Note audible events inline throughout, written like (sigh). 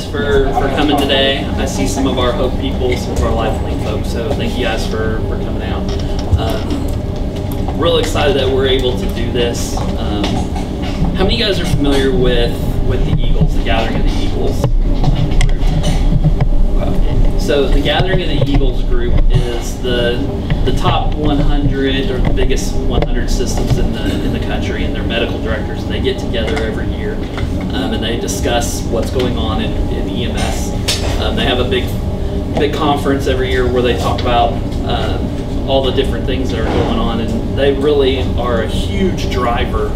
guys for, for coming today. I see some of our Hope people, some of our LifeLink folks, so thank you guys for, for coming out. Um, real excited that we're able to do this. Um, how many of you guys are familiar with, with the Eagles, the Gathering of the Eagles? So the Gathering of the Eagles group is the the top 100 or the biggest 100 systems in the in the country, and their medical directors. And they get together every year, um, and they discuss what's going on in, in EMS. Um, they have a big big conference every year where they talk about um, all the different things that are going on, and they really are a huge driver.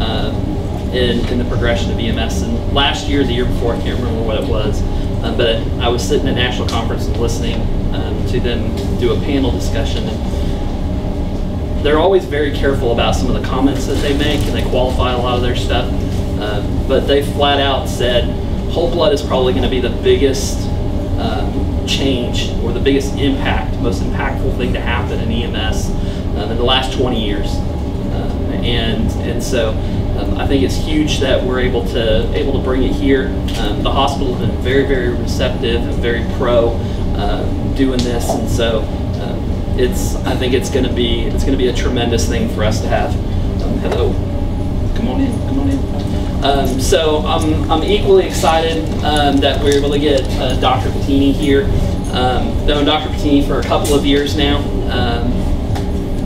Um, in, in the progression of EMS. And last year, the year before, I can't remember what it was, um, but I was sitting at national conference and listening um, to them do a panel discussion. And they're always very careful about some of the comments that they make, and they qualify a lot of their stuff. Uh, but they flat out said whole blood is probably going to be the biggest um, change or the biggest impact, most impactful thing to happen in EMS um, in the last 20 years. Uh, and and so um, I think it's huge that we're able to able to bring it here. Um, the hospital has been very very receptive and very pro uh, doing this, and so um, it's I think it's going to be it's going to be a tremendous thing for us to have. Um, hello, come on in, come on in. Um, so I'm, I'm equally excited um, that we're able to get uh, Dr. Pettini here. known Dr. Pettini for a couple of years now.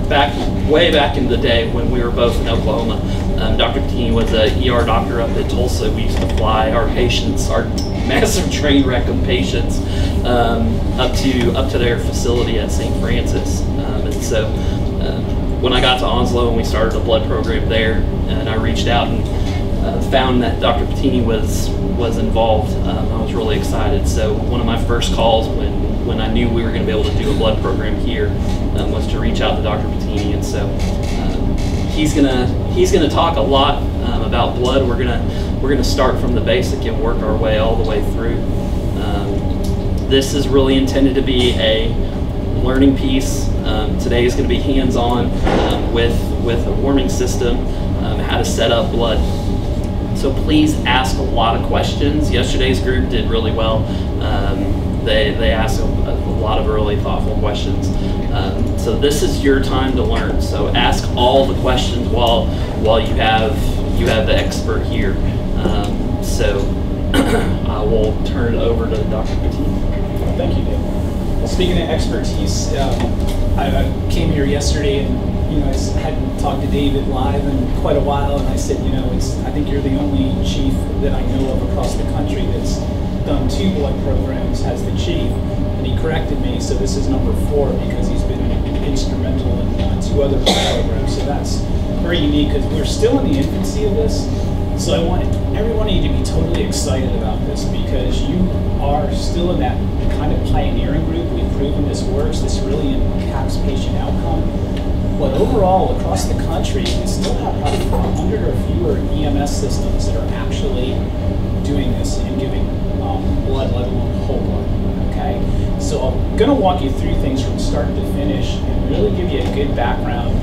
back way back in the day when we were both in Oklahoma. Um, Dr. Pettini was a ER doctor up at Tulsa. We used to fly our patients, our (laughs) massive train wreck of patients, um, up to up to their facility at St. Francis. Um, and so um, when I got to Onslow and we started a blood program there, and I reached out and uh, found that Dr. Pettini was was involved, um, I was really excited. So one of my first calls when when I knew we were going to be able to do a blood program here um, was to reach out to Dr. Pettini, and so he's gonna he's gonna talk a lot um, about blood. We're gonna we're gonna start from the basic and work our way all the way through. Um, this is really intended to be a learning piece. Um, today is going to be hands-on um, with with a warming system, um, how to set up blood. So please ask a lot of questions. Yesterday's group did really well. Um, they they asked a, a lot of really thoughtful questions. Um, so this is your time to learn. So ask all the questions while while you have you have the expert here. Um, so (clears throat) I will turn it over to Dr. Petit. Thank you, Dave. Well, speaking of expertise, um, I, I, came here yesterday and you know I hadn't talked to David live in quite a while, and I said, you know, it's I think you're the only chief that I know of across the country that's done two blood programs as the chief and he corrected me, so this is number four because he's been instrumental in uh, two other programs. So that's very unique because we're still in the infancy of this. So I want everyone of you to be totally excited about this because you are still in that kind of pioneering group. We've proven this works. This really impacts patient outcome. But overall, across the country, we still have probably 100 or fewer EMS systems that are actually doing this and giving let alone whole blood okay? So I'm gonna walk you through things from start to finish and really give you a good background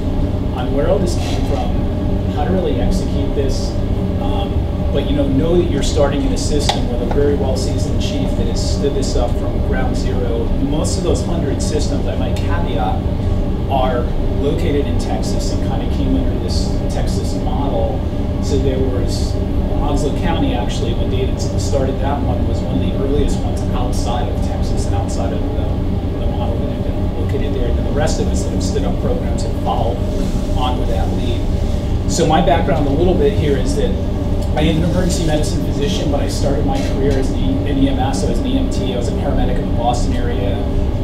on where all this came from, how to really execute this, um, but you know, know that you're starting in a system with a very well-seasoned chief that has stood this up from ground zero. Most of those hundred systems, I might caveat, are located in Texas and kind of came under this Texas model. So there was Onslow County actually, when David started that one, was one of the earliest ones outside of Texas and outside of the, the model that had been located there. And then the rest of us that have stood up programs have followed on with that lead. So my background a little bit here is that I am an emergency medicine physician, but I started my career as an, EMS, so as an EMT. I was a paramedic in the Boston area,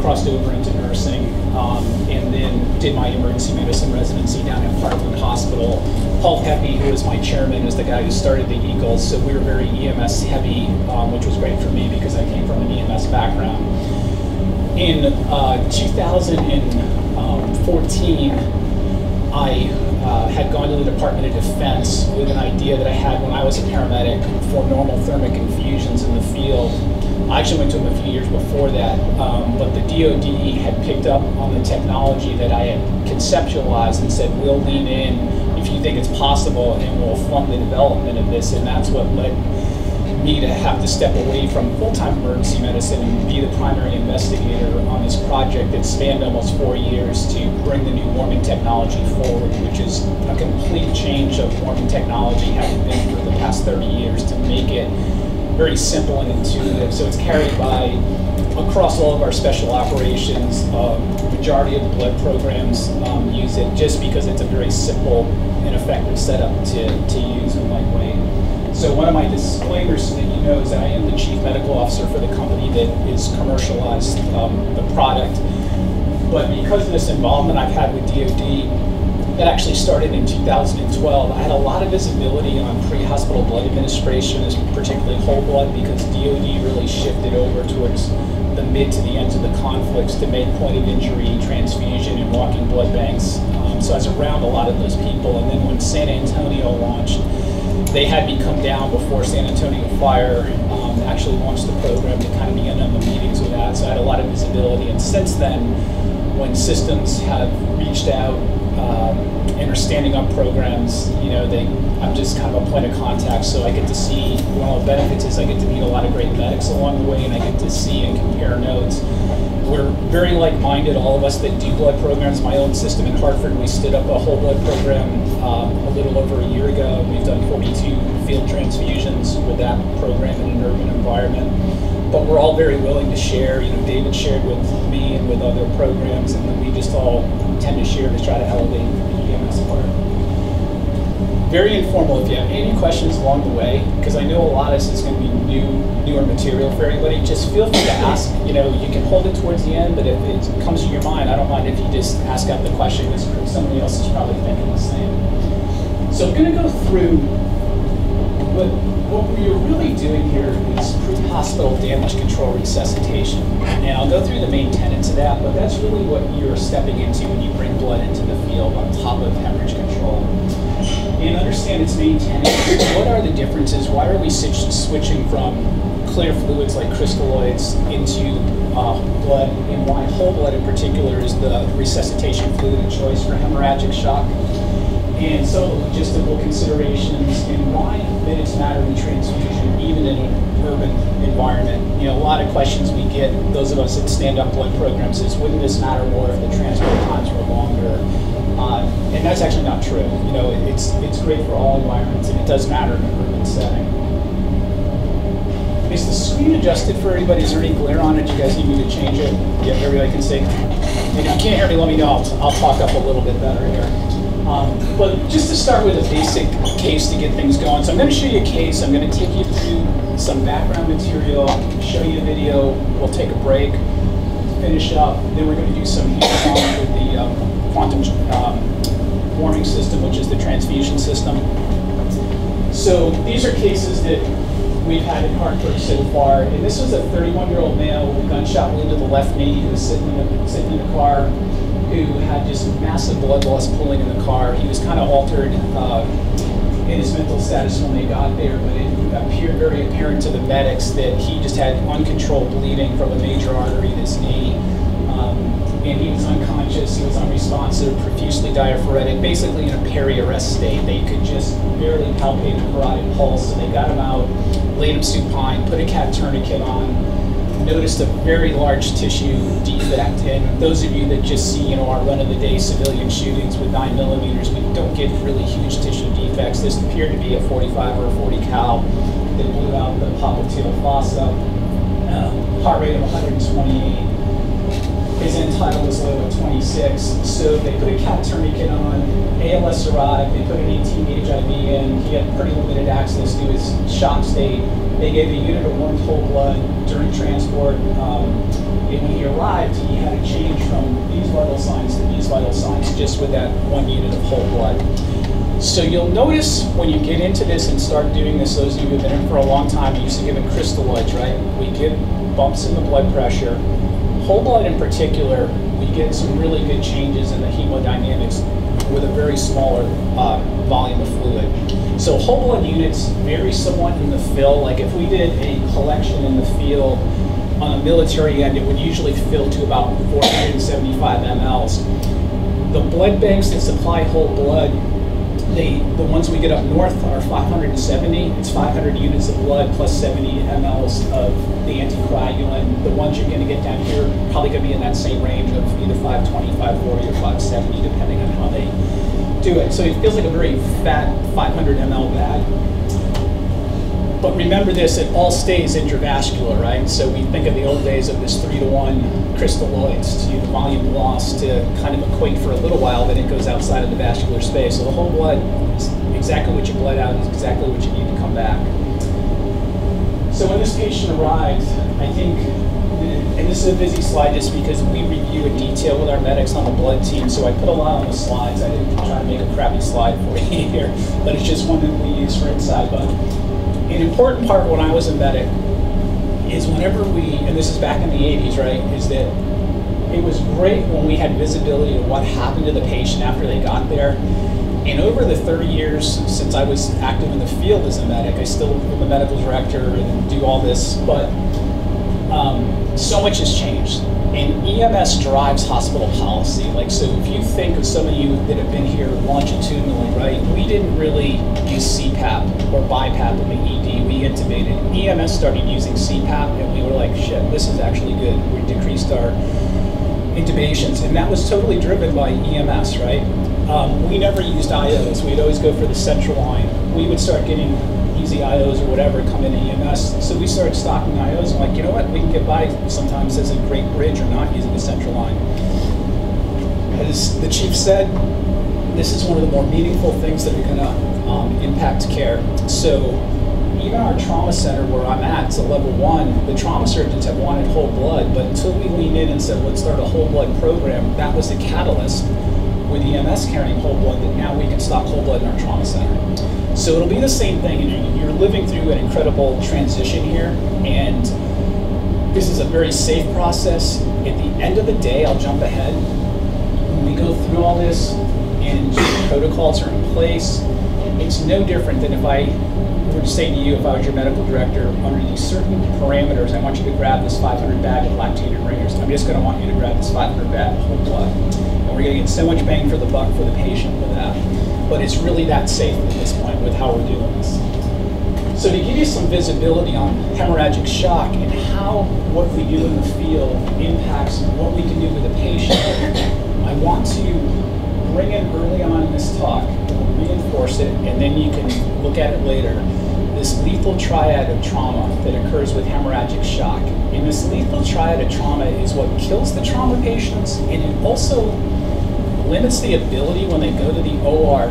crossed over into nursing, um, and then did my emergency medicine residency down at Parkland Hospital. Paul Pepe, who was my chairman, is the guy who started the Eagles, so we were very EMS heavy, um, which was great for me because I came from an EMS background. In uh, 2014, I uh, had gone to the Department of Defense with an idea that I had when I was a paramedic for normothermic infusions in the field. I actually went to them a few years before that, um, but the DoD had picked up on the technology that I had conceptualized and said, we'll lean in if you think it's possible and we'll fund the development of this, and that's what led me to have to step away from full-time emergency medicine and be the primary investigator on this project that spanned almost four years to bring the new warming technology forward, which is a complete change of warming technology having been for the past 30 years to make it very simple and intuitive. So it's carried by across all of our special operations. Uh, majority of the blood programs um, use it just because it's a very simple and effective setup to, to use and lightweight. So one of my disclaimers so that you know is that I am the chief medical officer for the company that is commercialized um, the product. But because of this involvement I've had with DoD, that actually started in 2012. I had a lot of visibility on pre-hospital blood administration, particularly whole blood, because DoD really shifted over towards the mid to the ends of the conflicts to make point of injury, transfusion, and walking blood banks. Um, so I was around a lot of those people. And then when San Antonio launched, they had me come down before San Antonio Fire um, actually launched the program to kind of be in on the meetings with that. So I had a lot of visibility. And since then, when systems have reached out um, and are standing up programs, you know, they I'm just kind of a point of contact, so I get to see one of the benefits is I get to meet a lot of great medics along the way, and I get to see and compare notes. We're very like-minded, all of us that do blood programs. My own system in Hartford, we stood up a whole blood program um, a little over a year ago. We've done 42 field transfusions with that program in an urban environment. But we're all very willing to share. You know, David shared with me and with other programs, and we just all tend to share to try to elevate the EMS part very informal. If you have any questions along the way, because I know a lot of this is going to be new, newer material for everybody, just feel free to ask. You know, you can hold it towards the end, but if it comes to your mind, I don't mind if you just ask out the question because somebody else is probably thinking the same. So I'm going to go through what, what we're really doing here is pre-hospital damage control resuscitation. And I'll go through the main tenets of that, but that's really what you're stepping into when you bring blood into the field on top of hemorrhage control and understand its main tenets. What are the differences? Why are we switching from clear fluids like crystalloids into uh, blood, and why whole blood in particular is the resuscitation fluid of choice for hemorrhagic shock? And some logistical considerations, and why minutes matter in transfusion, even in an urban environment. You know, a lot of questions we get, those of us that stand up blood programs, is wouldn't this matter more if the transport times were longer? Uh, and that's actually not true. You know, it, it's it's great for all environments, and it does matter in an urban setting. Is the screen adjusted for everybody? Is there any glare on it? Do you guys need me to change it? Yeah, everybody can see. If you can't hear me, let me know. I'll, I'll talk up a little bit better here. Um, but just to start with a basic case to get things going. So I'm going to show you a case. I'm going to take you through some background material, show you a video. We'll take a break, finish up. Then we're going to do some hands-on with the um, quantum um, warming system, which is the transfusion system. So these are cases that we've had in Hartford so far. And this was a 31-year-old male with a gunshot wound to the left knee who was sitting in, sitting in the car who had just massive blood loss pooling in the car. He was kind of altered uh, in his mental status when they got there, but it appeared very apparent to the medics that he just had uncontrolled bleeding from a major artery in his knee. Um, and he was unconscious, he was unresponsive, profusely diaphoretic, basically in a peri-arrest state. They could just barely palpate the carotid pulse, so they got him out, laid him supine, put a cat tourniquet on, noticed a very large tissue defect. And those of you that just see, you know, our run-of-the-day civilian shootings with 9 millimeters, we don't get really huge tissue defects. This appeared to be a 45 or a 40 cal that blew out the popliteal fossa. Uh, heart rate of 128 his end tidal was low at 26. So they put a cat tourniquet on, ALS arrived, they put an 18 gauge IV in, he had pretty limited access to his shock state. They gave a unit of warm whole blood during transport. Um, and when he arrived, he had a change from these vital signs to these vital signs just with that one unit of whole blood. So you'll notice when you get into this and start doing this, those of you who've been in for a long time, you used to give them crystalloids, right? We get bumps in the blood pressure, whole blood in particular, we get some really good changes in the hemodynamics with a very smaller uh, volume of fluid. So whole blood units vary somewhat in the fill. Like if we did a collection in the field on the military end, it would usually fill to about 475 mLs. The blood banks that supply whole blood They, the ones we get up north are 570. It's 500 units of blood plus 70 mLs of the anticoagulant. The ones you're going to get down here probably going to be in that same range of either 520, 540, or 570, depending on how they do it. So it feels like a very fat 500 ml bag. But remember this, it all stays intravascular, right? So we think of the old days of this three to one crystalloids to the volume loss to kind of equate for a little while, then it goes outside of the vascular space. So the whole blood is exactly what you bled out is exactly what you need to come back. So when this patient arrived, I think, and this is a busy slide just because we review in detail with our medics on the blood team, so I put a lot on the slides. I didn't try to make a crappy slide for (laughs) you here, but it's just one that we use for inside. But an important part when I was a medic is whenever we, and this is back in the 80s, right, is that it was great when we had visibility of what happened to the patient after they got there. And over the 30 years since I was active in the field as a medic, I still am a medical director and do all this, but um, so much has changed. And EMS drives hospital policy. Like, so if you think of some of you that have been here longitudinally, right, we didn't really use CPAP or BiPAP in the ED. We intubated. EMS started using CPAP, and we were like, shit, this is actually good. We decreased our intubations, and that was totally driven by EMS, right? Um, we never used IOs. We'd always go for the central line. We would start getting EZ-IOs or whatever come in EMS. So we started stocking IOs. I'm like, you know what? We can get by sometimes as a great bridge or not using the central line. As the chief said, this is one of the more meaningful things that are going to um, impact care. So even our trauma center where I'm at, it's a level one, the trauma surgeons have wanted whole blood, but until we leaned in and said, let's start a whole blood program, that was the catalyst with EMS carrying whole blood that now we can stock whole blood in our trauma center. So it'll be the same thing, and you're living through an incredible transition here, and this is a very safe process. At the end of the day, I'll jump ahead. When we go through all this and protocols are in place, it's no different than if I were to say to you, if I was your medical director, under these certain parameters, I want you to grab this 500 bag of lactated ringers. I'm just going to want you to grab this 500 bag of whole blood. We're going to get so much bang for the buck for the patient with that. But it's really that safe at this point with how we're doing this. So to give you some visibility on hemorrhagic shock and how what we do in the field impacts what we can do with the patient, I want to bring in early on in this talk, reinforce it, and then you can look at it later. This lethal triad of trauma that occurs with hemorrhagic shock. And this lethal triad of trauma is what kills the trauma patients, and it also limits the ability when they go to the OR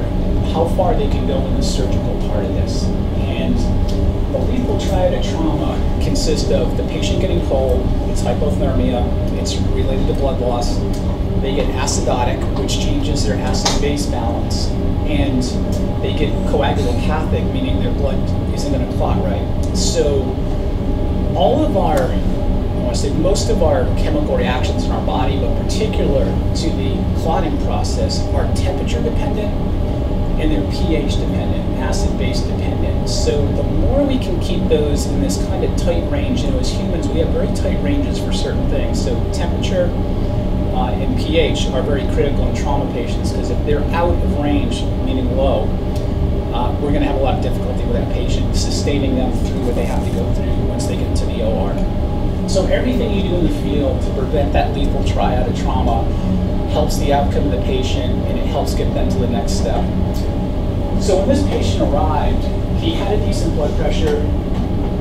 how far they can go in the surgical part of this. And the lethal triad of trauma consists of the patient getting cold, it's hypothermia, it's related to blood loss, they get acidotic, which changes their acid-base balance, and they get coagulopathic, meaning their blood isn't going to clot right. So all of our, Most of our chemical reactions in our body, but particular to the clotting process, are temperature dependent and they're pH dependent, acid base dependent. So the more we can keep those in this kind of tight range, you know, as humans, we have very tight ranges for certain things. So temperature uh, and pH are very critical in trauma patients because if they're out of range, meaning low, uh, we're going to have a lot of difficulty with that patient sustaining them through what they have to go through once they get to the OR. So everything you do in the field to prevent that lethal triad of trauma helps the outcome of the patient and it helps get them to the next step. So when this patient arrived, he had a decent blood pressure.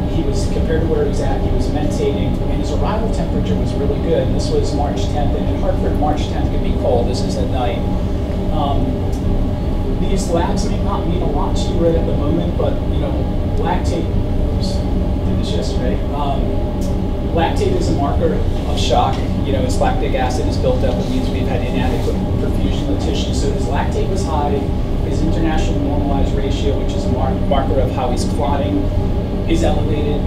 He was, compared to where he was at, he was mentating, and his arrival temperature was really good. This was March 10th, and in Hartford, March 10th can be cold. This is at night. Um, these labs may not mean a lot to you right at the moment, but you know, lactate. Oops, did this yesterday. Um, lactate is a marker of shock. You know, as lactic acid is built up, it means we've had inadequate perfusion of the tissue. So his lactate was high. His international normalized ratio, which is a mar marker of how he's clotting, is elevated.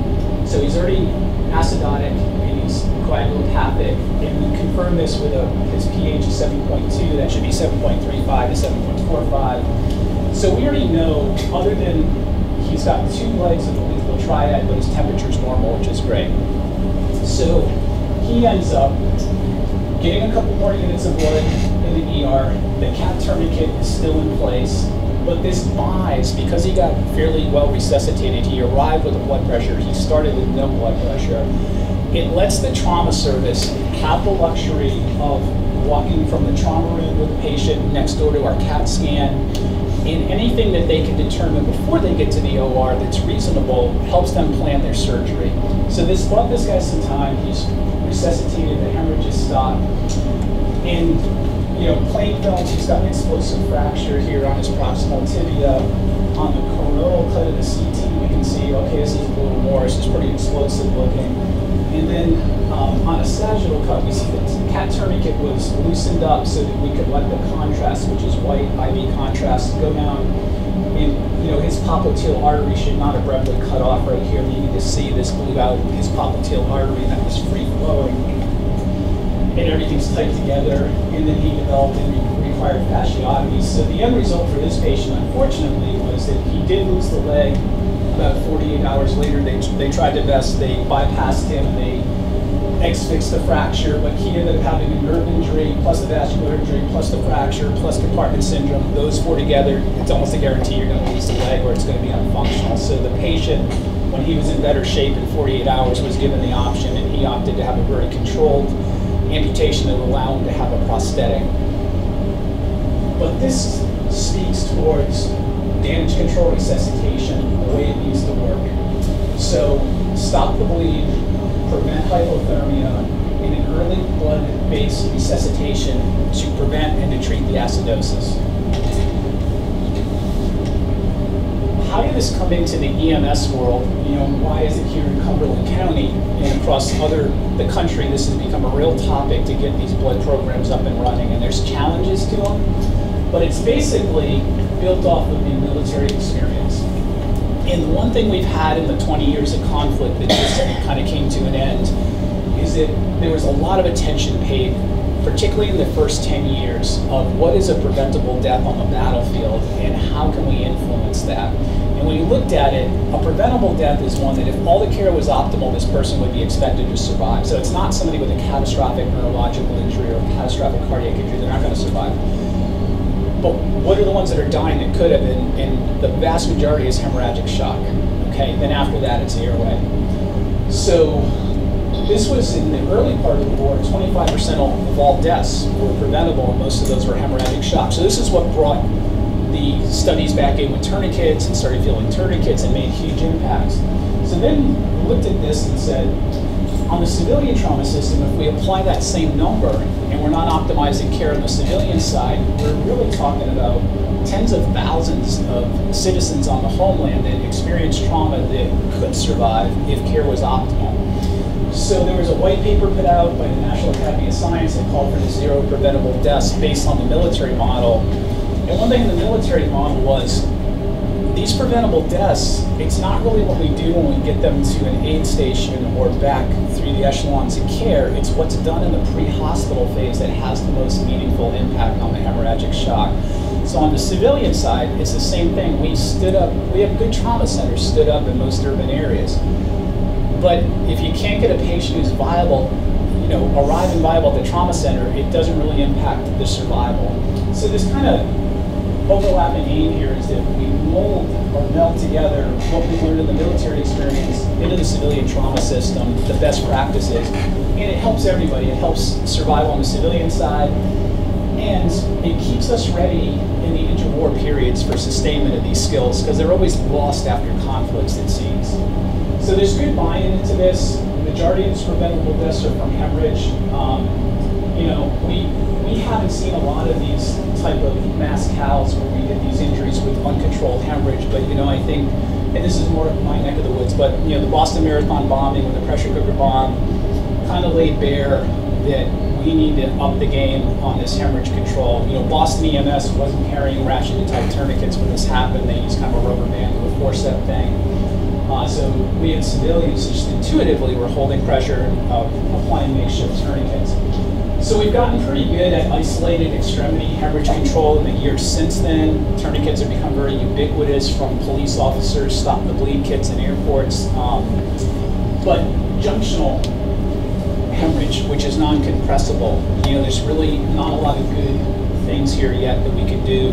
So he's already acidotic and he's coagulopathic. And we confirm this with a, his pH is 7.2. That should be 7.35 to 7.45. So we already know, other than he's got two legs of the lethal triad, but his temperature is normal, which is great. So he ends up getting a couple more units of blood in the ER. The CAT tourniquet is still in place. But this buys, because he got fairly well resuscitated, he arrived with a blood pressure, he started with no blood pressure. It lets the trauma service have the luxury of walking from the trauma room with the patient next door to our CAT scan. And anything that they can determine before they get to the OR that's reasonable helps them plan their surgery. So this bought this guy some time. He's resuscitated, the hemorrhage stopped. And you know, plain films, he's got an explosive fracture here on his proximal tibia. On the coronal cut of the CT, we can see, okay, this is a little more, this is pretty explosive looking. And then um, on a sagittal cut, we see that cat tourniquet was loosened up so that we could let the contrast, which is white IV contrast, go down. And you know, his popliteal artery should not abruptly cut off right here. You need to see this blew out his popliteal artery that was free flowing and everything's tight together, and then he developed and required fasciotomy. So the end result for this patient, unfortunately, was that he did lose the leg. About 48 hours later, they, they tried their best. They bypassed him and they X-fixed the fracture, but he ended up having a nerve injury, plus the vascular injury, plus the fracture, plus compartment syndrome. Those four together, it's almost a guarantee you're going to lose the leg or it's going to be unfunctional. So the patient, when he was in better shape in 48 hours, was given the option and he opted to have a very controlled amputation that would allow him to have a prosthetic. But this speaks towards damage control resuscitation, the way it needs to work. So stop the bleed, prevent hypothermia, in an early blood-based resuscitation to prevent and to treat the acidosis. how did this come into the EMS world? You know, why is it here in Cumberland County and across other the country? This has become a real topic to get these blood programs up and running, and there's challenges to them, but it's basically built off of the military experience. And the one thing we've had in the 20 years of conflict that just kind of came to an end is that there was a lot of attention paid particularly in the first 10 years, of what is a preventable death on the battlefield and how can we influence that. And when you looked at it, a preventable death is one that if all the care was optimal, this person would be expected to survive. So it's not somebody with a catastrophic neurological injury or catastrophic cardiac injury, they're not going to survive. But what are the ones that are dying that could have been? And the vast majority is hemorrhagic shock. Okay, then after that, it's airway. So this was in the early part of the war, 25% of all deaths were preventable, and most of those were hemorrhagic shock. So this is what brought the studies back in with tourniquets and started filling tourniquets and made huge impacts. So then looked at this and said, on the civilian trauma system, if we apply that same number and we're not optimizing care on the civilian side, we're really talking about tens of thousands of citizens on the homeland that experience trauma that could survive if care was optimal. So there was a white paper put out by the National Academy of Science that called for the zero preventable deaths based on the military model and one thing in the military model was these preventable deaths, it's not really what we do when we get them to an aid station or back through the echelons of care. It's what's done in the pre-hospital phase that has the most meaningful impact on the hemorrhagic shock. So on the civilian side, it's the same thing. We stood up, we have good trauma centers stood up in most urban areas. But if you can't get a patient who's viable, you know, arriving viable at the trauma center, it doesn't really impact the survival. So this kind of overlapping aim here is that we mold or meld together what we learned in the military experience into the civilian trauma system, the best practices, and it helps everybody. It helps survival on the civilian side, and it keeps us ready in the interwar periods for sustainment of these skills because they're always lost after conflicts, it seems. So there's good buy-in into this. The majority of these preventable deaths are from hemorrhage. Um, you know, we we haven't seen a lot of these type of mass cals where we get these injuries with uncontrolled hemorrhage. But you know, I think, and this is more my neck of the woods, but you know, the Boston Marathon bombing with the pressure cooker bomb kind of laid bare that we need to up the game on this hemorrhage control. You know, Boston EMS wasn't carrying ratcheted type tourniquets when this happened. They used kind of a rubber band with a forcep thing. Uh, so we as civilians just intuitively were holding pressure, uh, applying makeshift tourniquets. So we've gotten pretty good at isolated extremity hemorrhage control in the years since then. Tourniquets have become very ubiquitous from police officers, stop the bleed kits in airports. Um, but junctional hemorrhage, which is non-compressible, you know, there's really not a lot of good things here yet that we could do.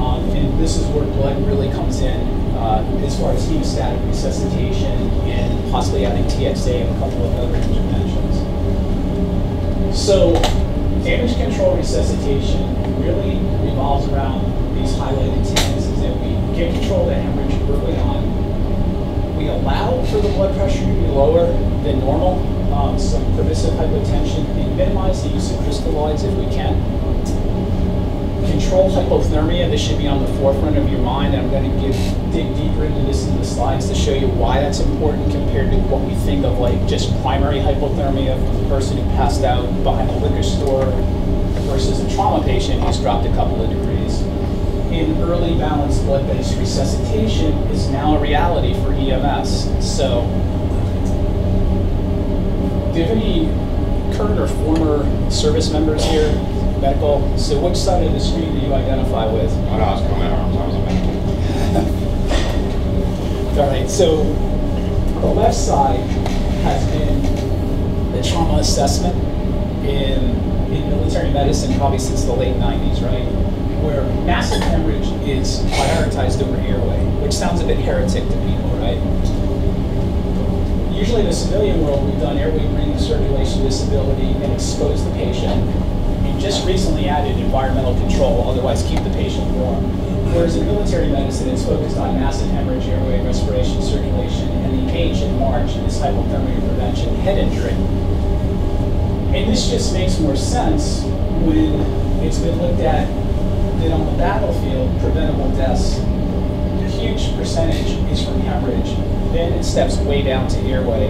Um, and this is where blood really comes in uh, as far as hemostatic resuscitation and possibly adding TXA and a couple of other interventions. So damage control resuscitation really revolves around these highlighted tenets is that we get control of the hemorrhage early on. We allow for the blood pressure to be lower than normal, um, some permissive hypotension, and minimize the use of crystalloids if we can control hypothermia. This should be on the forefront of your mind. I'm going to give, dig deeper into this in the slides to show you why that's important compared to what we think of like just primary hypothermia from the person who passed out behind a liquor store versus a trauma patient who's dropped a couple of degrees. In early balanced blood-based resuscitation is now a reality for EMS. So, do you have any current or former service members here medical. So which side of the street do you identify with? I was coming out. I was a medical. All right, so the left side has been the trauma assessment in, in military medicine probably since the late 90s, right? Where massive hemorrhage is prioritized over airway, which sounds a bit heretic to people, right? Usually in the civilian world, we've done airway breathing circulation disability and exposed the patient just recently added environmental control, otherwise keep the patient warm. Whereas in military medicine, it's focused on massive hemorrhage, airway, respiration, circulation, and the H in March is hypothermia prevention, head injury. And this just makes more sense when it's been looked at that on the battlefield, preventable deaths, a huge percentage is from hemorrhage. Then it steps way down to airway.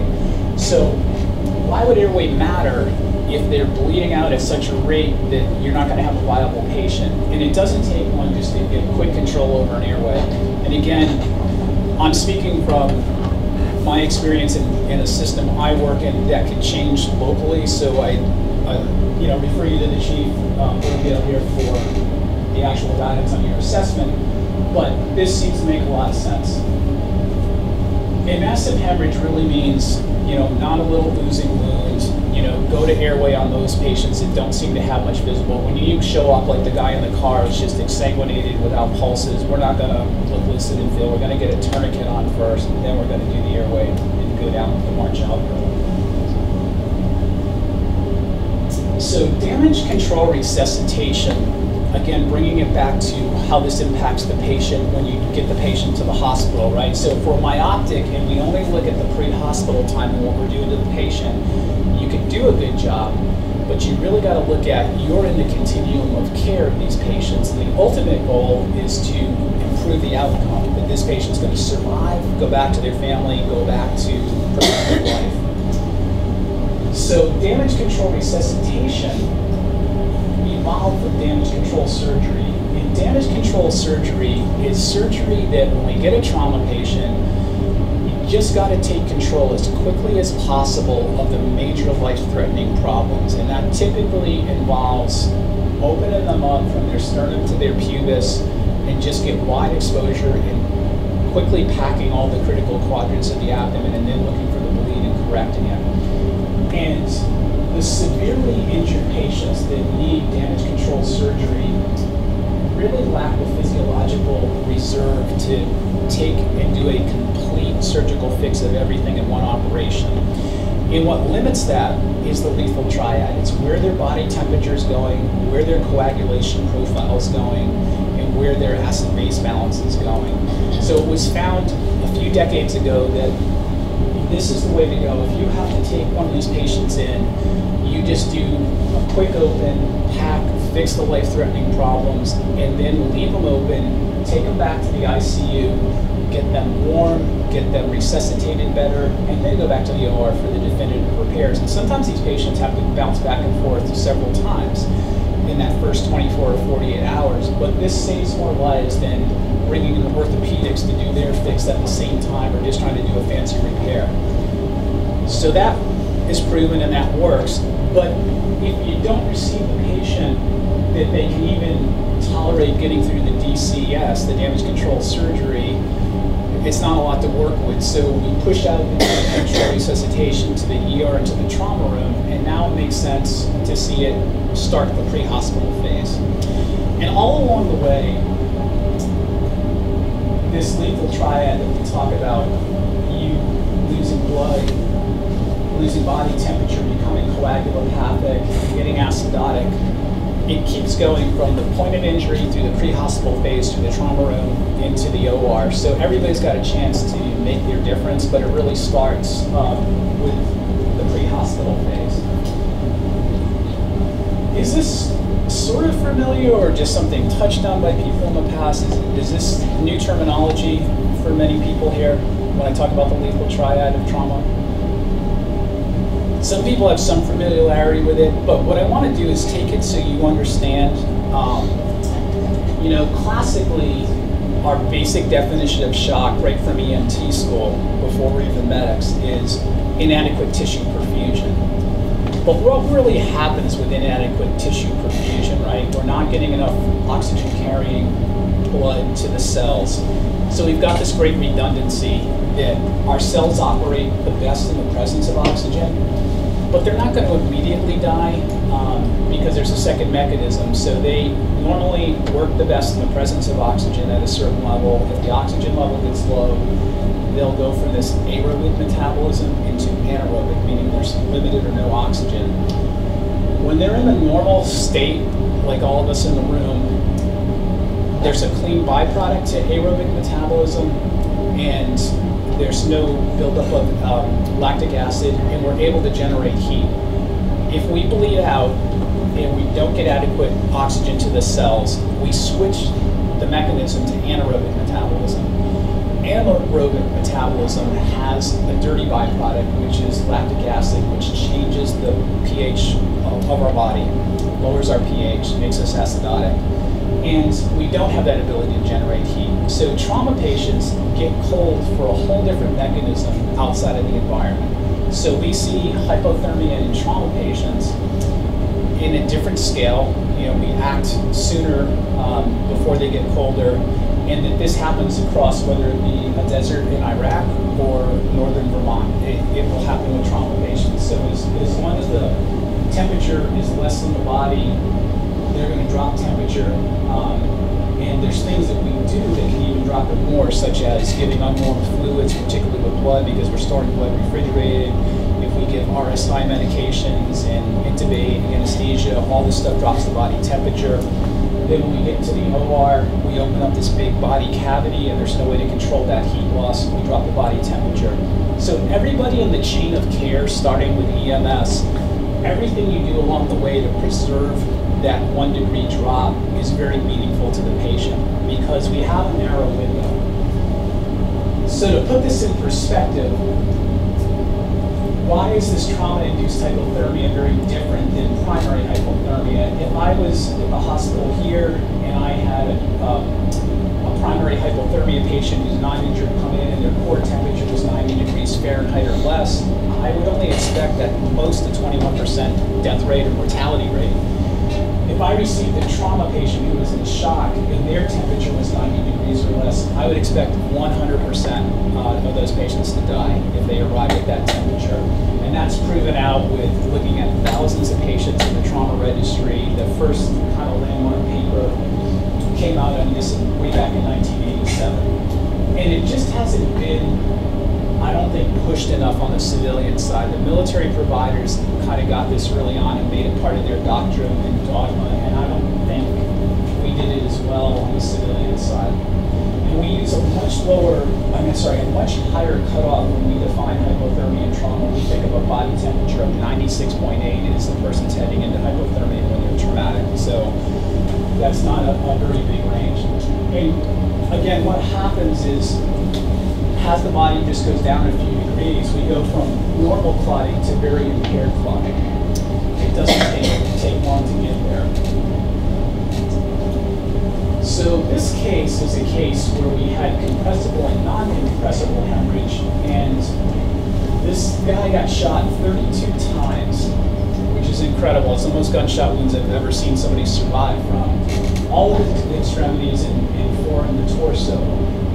So why would airway matter if they're bleeding out at such a rate that you're not going to have a viable patient. And it doesn't take one just to get quick control over an airway. And again, I'm speaking from my experience in, in a system I work in that can change locally. So I, I you know, refer you to the chief. Um, we'll be up here for the actual guidance on your assessment. But this seems to make a lot of sense. A massive hemorrhage really means, you know, not a little oozing wound, you know, go to airway on those patients that don't seem to have much visible. When you show up like the guy in the car is just exsanguinated without pulses, we're not going to look lucid and feel. We're going to get a tourniquet on first, and then we're going to do the airway and go down with the march algorithm. So damage control resuscitation again, bringing it back to how this impacts the patient when you get the patient to the hospital, right? So for myoptic, and we only look at the pre-hospital time and what we're doing to the patient, do a good job, but you really got to look at you're in the continuum of care of these patients. The ultimate goal is to improve the outcome, that this patient's going to survive, go back to their family, go back to productive life. So damage control resuscitation evolved from damage control surgery. And damage control surgery is surgery that when we get a trauma patient, just got to take control as quickly as possible of the major life-threatening problems. And that typically involves opening them up from their sternum to their pubis and just get wide exposure and quickly packing all the critical quadrants of the abdomen and then looking for the bleed and correcting it. And the severely injured patients that need damage control surgery really lack the physiological reserve to take and do a complete surgical fix of everything in one operation. And what limits that is the lethal triad. It's where their body temperature is going, where their coagulation profile is going, and where their acid base balance is going. So it was found a few decades ago that this is the way to go. If you have to take one of these patients in, you just do a quick open, pack, fix the life-threatening problems, and then leave them open, take them back to the ICU, get them warm, get them resuscitated better, and then go back to the OR for the definitive repairs. And sometimes these patients have to bounce back and forth several times in that first 24 or 48 hours, but this saves more lives than bringing in the orthopedics to do their fix at the same time or just trying to do a fancy repair. So that is proven and that works, but if you don't receive the patient that they can even tolerate getting through the DCS, the damage control surgery, it's not a lot to work with. So we push out the control resuscitation to the ER to the trauma room, and now it makes sense to see it start the pre-hospital phase. And all along the way, this lethal triad that we talk about, you losing blood, losing body temperature, becoming coagulopathic, getting acidotic, it keeps going from the point of injury through the pre-hospital phase to the trauma room into the OR. So everybody's got a chance to make their difference, but it really starts um, with the pre-hospital phase. Is this sort of familiar or just something touched on by people in the past? Is, is this new terminology for many people here when I talk about the lethal triad of trauma? Some people have some familiarity with it, but what I want to do is take it so you understand. Um, you know, classically, our basic definition of shock, right from EMT school, before we're even medics, is inadequate tissue perfusion. But what really happens with inadequate tissue perfusion, right? We're not getting enough oxygen carrying blood to the cells. So we've got this great redundancy that our cells operate the best in the presence of oxygen but they're not going to immediately die um, because there's a second mechanism. So they normally work the best in the presence of oxygen at a certain level. If the oxygen level gets low, they'll go from this aerobic metabolism into anaerobic, meaning there's limited or no oxygen. When they're in the normal state, like all of us in the room, there's a clean byproduct to aerobic metabolism, and there's no buildup of um, lactic acid, and we're able to generate heat. If we bleed out and we don't get adequate oxygen to the cells, we switch the mechanism to anaerobic metabolism. Anaerobic metabolism has a dirty byproduct, which is lactic acid, which changes the pH of our body, lowers our pH, makes us acidotic and we don't have that ability to generate heat. So trauma patients get cold for a whole different mechanism outside of the environment. So we see hypothermia in trauma patients in a different scale. You know, we act sooner um, before they get colder, and that this happens across whether it be a desert in Iraq or northern Vermont. It, it will happen with trauma patients. So as, as long as the temperature is less than the body they're going to drop temperature. Um, and there's things that we do that can even drop it more, such as giving unwarmed fluids, particularly with blood, because we're storing blood refrigerated. If we give RSI medications and intubate anesthesia, all this stuff drops the body temperature. Then when we get to the OR, we open up this big body cavity and there's no way to control that heat loss. We drop the body temperature. So everybody in the chain of care, starting with EMS, everything you do along the way to preserve that one degree drop is very meaningful to the patient because we have a narrow window. So to put this in perspective, why is this trauma-induced hypothermia very different than primary hypothermia? If I was at the hospital here and I had a, um, a primary hypothermia patient who's non-injured come in and their core temperature was 90 degrees Fahrenheit or less, I would only expect that close to 21% death rate or mortality rate if I received a trauma patient who was in shock and their temperature was 90 degrees or less, I would expect 100% uh, of those patients to die if they arrive at that temperature. And that's proven out with looking at thousands of patients in the trauma registry. The first kind of landmark paper came out on this way back in 1987. And it just hasn't been I don't think pushed enough on the civilian side. The military providers kind of got this early on and made it part of their doctrine and dogma, and I don't think we did it as well on the civilian side. And we use a much lower, I mean, sorry, a much higher cutoff when we define hypothermia and trauma. We think of a body temperature of 96.8 as the person's heading into hypothermia when they're traumatic. So that's not a, a very big range. And again, what happens is as the body just goes down a few degrees, we go from normal clotting to very impaired clotting. It doesn't take, take long to get there. So this case is a case where we had compressible and non-compressible hemorrhage, and this guy got shot 32 times, which is incredible. It's the most gunshot wounds I've ever seen somebody survive from. All of his extremities and, and four in the torso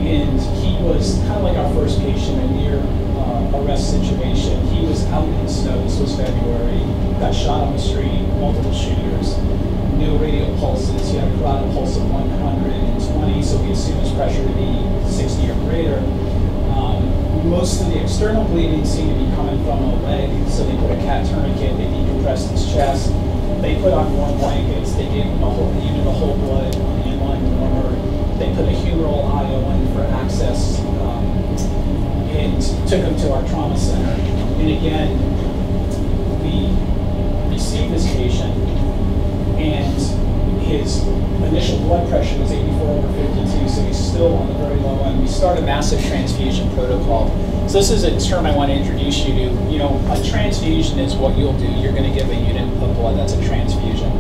and was kind of like our first patient, a near uh, arrest situation. He was out in the snow. This was February. got shot on the street, multiple shooters, no radial pulses. He had a carotid pulse of 120, so we assume his pressure to be 60 or greater. Um, most of the external bleeding seemed to be coming from a leg, so they put a cat tourniquet, they decompressed his chest, they put on warm blankets, they gave him a whole whole blood on the inline warmer, they put a humeral IO in for access, um, and took him to our trauma center. And again, we received this patient, and his initial blood pressure was 84 over 52, so he's still on the very low end. We start a massive transfusion protocol. So this is a term I want to introduce you to. You know, a transfusion is what you'll do. You're going to give a unit of blood. That's a transfusion.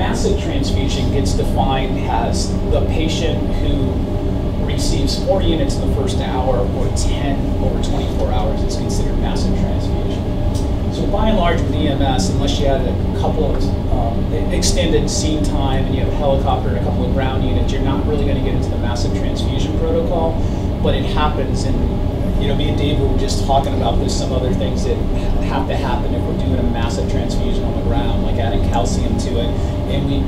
Massive transfusion gets defined as the patient who receives four units in the first hour or 10 over 24 hours is considered massive transfusion. So by and large with EMS, unless you had a couple of um, extended scene time and you have a helicopter and a couple of ground units, you're not really going to get into the massive transfusion protocol. But it happens, and you know, me and Dave were just talking about there's some other things that have to happen if we're doing a massive transfusion on the ground, like adding calcium to it. And we,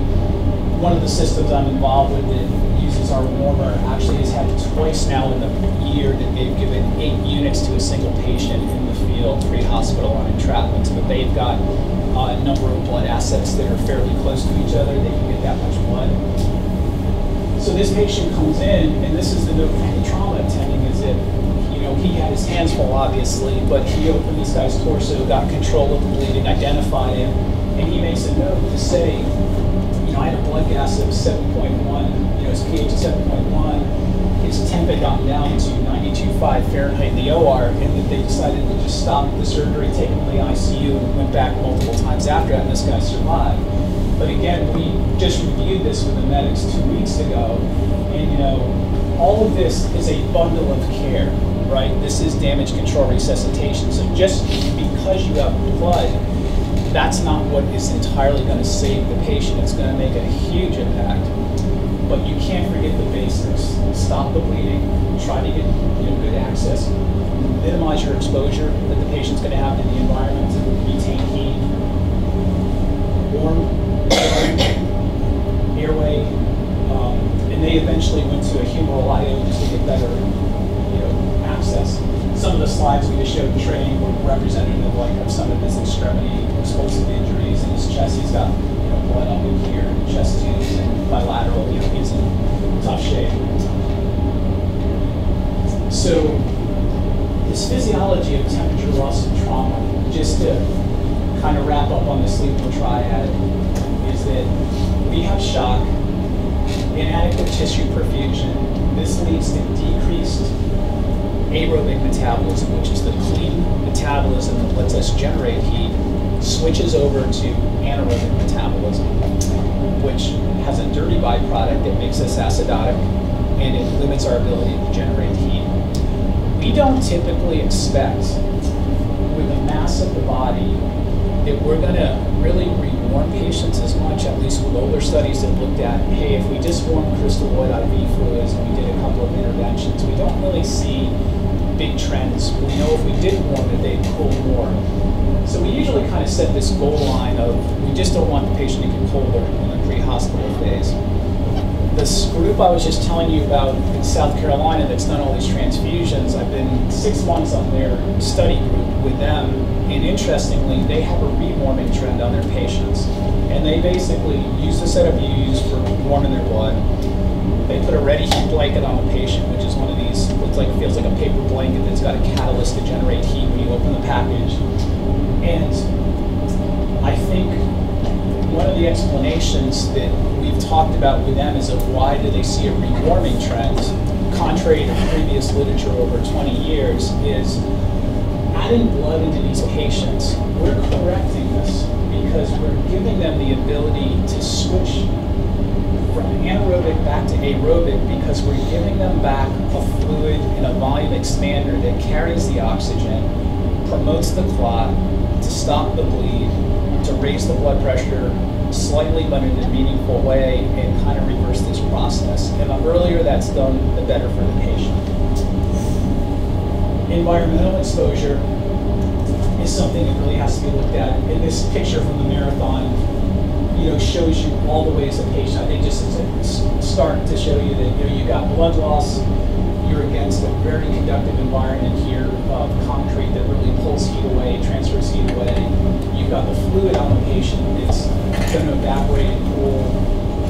one of the systems I'm involved with that uses our warmer actually has had twice now in the year that they've given eight units to a single patient in the field, pre-hospital on entrapment, but they've got uh, a number of blood assets that are fairly close to each other. They can get that much blood. So this patient comes in, and this is the note from the trauma attending, is that you know he had his hands full, obviously, but he opened this guy's torso, got control of the bleeding, identified him, and he makes a note to say, you know, I had a blood gas of 7.1, you know, his pH is 7.1, his temp had gotten down to 92.5 Fahrenheit in the OR, and that they decided to just stop the surgery, take him to the ICU, and went back multiple times after that, and this guy survived. But again, we just reviewed this with the medics two weeks ago, and you know, all of this is a bundle of care, right? This is damage control resuscitation. So just because you have blood, that's not what is entirely going to save the patient. It's going to make a huge impact. But you can't forget the basics. Stop the bleeding, try to get you know, good access, minimize your exposure that the patient's going to have in the environment, retain heat, warm (coughs) airway, um, and they eventually went to a humeral IO to get better, you know, access. Some of the slides we just showed in training were representative like of some of his extremity explosive injuries in his chest. He's got you know blood up in here, chest generate heat, switches over to anaerobic metabolism, which has a dirty byproduct that makes us acidotic and it limits our ability to generate heat. We don't typically expect, with the mass of the body, that we're going to really rewarm patients as much, at least with older studies that looked at, hey, if we just warm crystalloid IV fluids and we did a couple of interventions, we don't really see big trends. We know if we did warm it, they'd cool more. So we usually kind of set this goal line of we just don't want the patient to get colder in the pre-hospital phase. This group I was just telling you about in South Carolina that's done all these transfusions, I've been six months on their study group with them, and interestingly, they have a rewarming trend on their patients. And they basically use the set of views for warming their blood. They put a ready heat blanket on the patient, which is one of these, looks like, feels like a paper blanket that's got a catalyst to generate heat when you open the package. And I think one of the explanations that we've talked about with them is of why do they see a rewarming trend, contrary to previous literature over 20 years, is adding blood into these patients, we're correcting this because we're giving them the ability to switch from anaerobic back to aerobic because we're giving them back a fluid and a volume expander that carries the oxygen, promotes the clot, stop the bleed, to raise the blood pressure slightly but in a meaningful way and kind of reverse this process. And the earlier that's done, the better for the patient. Environmental exposure is something that really has to be looked at. And this picture from the marathon, you know, shows you all the ways a patient, I think just as a start to show you that, you know, you've got blood loss, you're against a very conductive environment here of concrete that really pulls heat away, transfers heat away. You've got the fluid on the patient that's going to evaporate and cool.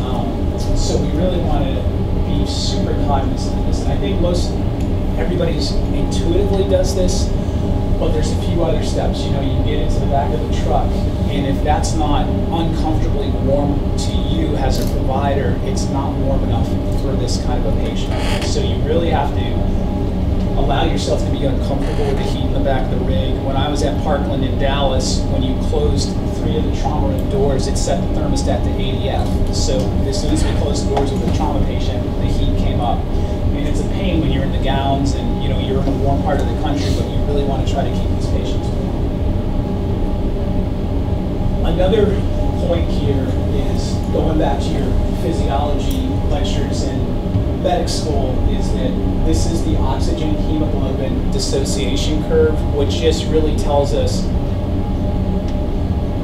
Um, so we really want to be super cognizant of this. And I think most everybody's intuitively does this, but there's a few other steps. You know, you get into the back of the truck, and if that's not uncomfortably warm to you as a provider, it's not warm enough for this kind of a patient. So you really have to allow yourself to be uncomfortable with the heat in the back of the rig. When I was at Parkland in Dallas, when you closed three of the trauma room doors, it set the thermostat to 80F. So as soon as we closed the doors with the trauma patient, the heat came up. And it's a pain when you're in the gowns and you know you're in a warm part of the country, but you really want to try to keep these patients warm. Another point here is going back to your physiology lectures in medic school is that this is the oxygen hemoglobin dissociation curve, which just really tells us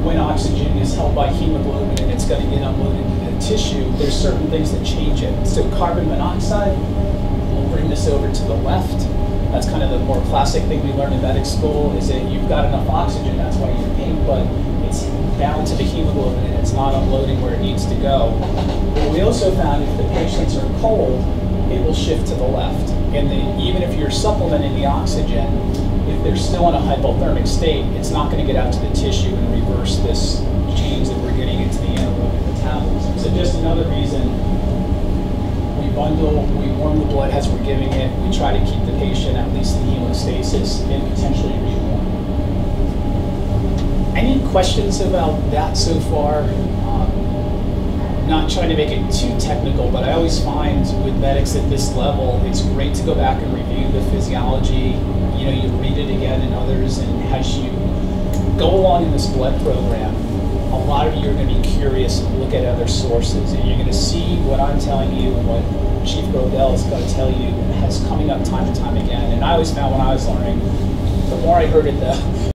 when oxygen is held by hemoglobin and it's going to get unloaded into the tissue, there's certain things that change it. So carbon monoxide, we'll bring this over to the left. That's kind of the more classic thing we learn in medic school is that you've got enough oxygen, that's why you're pink, but it's bound to the hemoglobin and it's not unloading where it needs to go. But we also found if the patients are cold, it will shift to the left. And even if you're supplementing the oxygen, if they're still in a hypothermic state, it's not going to get out to the tissue and reverse this change that we're getting into the anaerobic metabolism. So just another reason we bundle, we warm the blood as we're giving it, we try to keep the patient at least in hemostasis and potentially questions about that so far? Um, not trying to make it too technical, but I always find with medics at this level, it's great to go back and review the physiology. You know, you read it again in others, and as you go along in this blood program, a lot of you are going to be curious and look at other sources, and you're going to see what I'm telling you and what Chief Grodell is going to tell you has coming up time and time again. And I always found when I was learning, the more I heard it, the